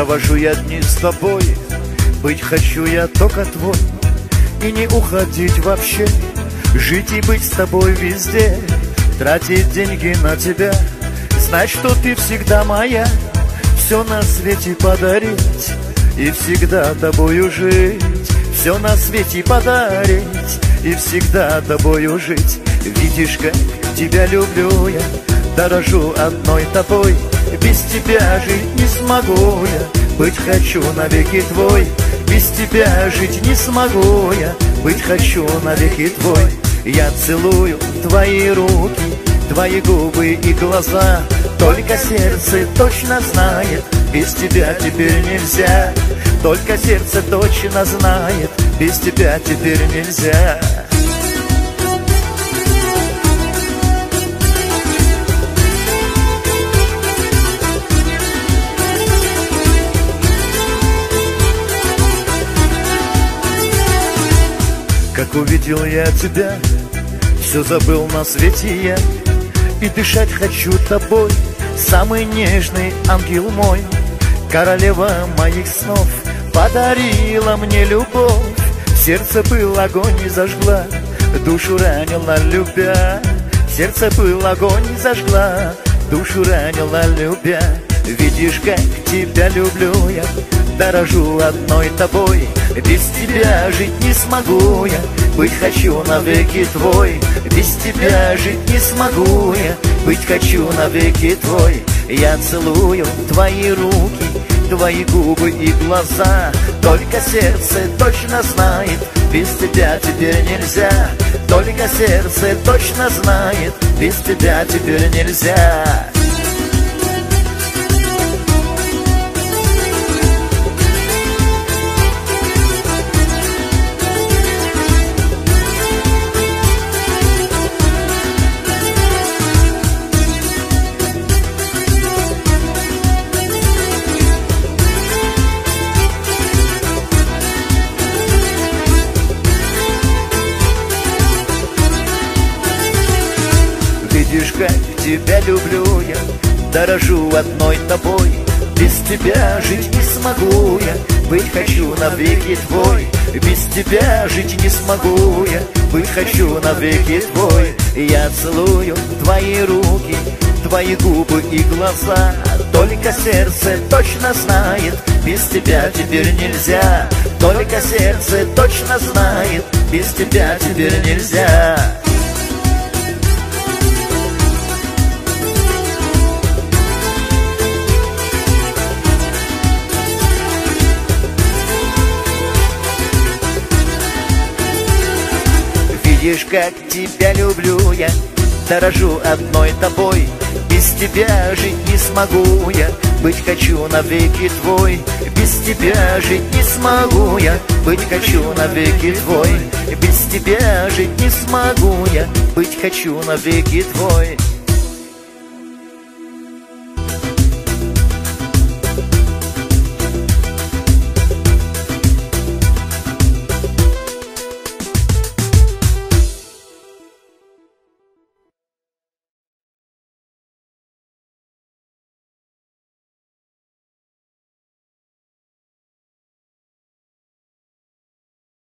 Провожу я дни с тобой. Быть хочу я только твой. И не уходить вообще. Жить и быть с тобой везде. Тратить деньги на тебя. Знать, что ты всегда моя. Все на свете подарить. И всегда тобою жить. Все на свете подарить. И всегда тобою жить. Видишь, как тебя люблю я. Дорожу одной тобой Без тебя жить не смогу я. Быть хочу навеки твой. Без тебя жить не смогу я. Быть хочу навеки твой. Я целую твои руки Твои губы и глаза. Только сердце точно знает Без тебя теперь нельзя. Только сердце точно знает Без тебя теперь нельзя Как увидел я тебя, все забыл на свете я. И дышать хочу тобой, самый нежный ангел мой. Королева моих снов подарила мне любовь. Сердце был огонь и зажгла, душу ранила любя. Сердце был огонь и зажгла, душу ранила любя. Видишь, как тебя люблю я, дорожу одной тобой. Без тебя жить не смогу я, быть хочу навеки твой. Без тебя жить не смогу я, быть хочу навеки твой. Я целую твои руки, твои губы и глаза. Только сердце точно знает, без тебя теперь нельзя. Только сердце точно знает, без тебя теперь нельзя Как тебя люблю я Дорожу одной тобой. Без тебя жить не смогу я Быть хочу навеки твой. Без тебя жить не смогу я Быть хочу навеки твой. Я целую твои руки Твои губы и глаза. Только сердце точно знает Без тебя теперь нельзя. Только сердце точно знает Без тебя теперь нельзя Видишь, как тебя люблю я Дорожу одной тобой Без тебя жить не смогу я Быть хочу навеки твой Без тебя жить не смогу я Быть хочу навеки твой Без тебя жить не смогу я Быть хочу навеки твой